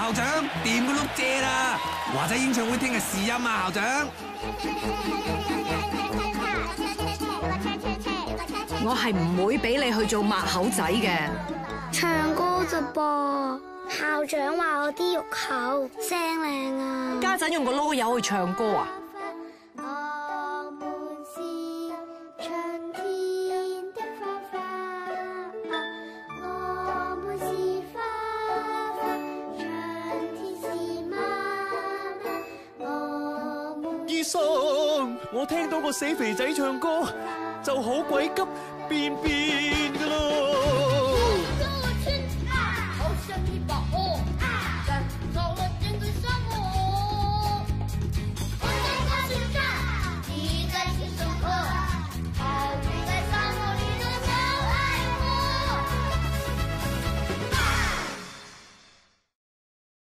校长掂个碌蔗啦，华仔演唱会听日试音啊，校长。我系唔会俾你去做抹口仔嘅。唱歌咋噃？校长话我啲肉厚，声靓啊。家阵用个啰柚去唱歌啊？我听到个死肥仔唱歌，就好鬼急便便。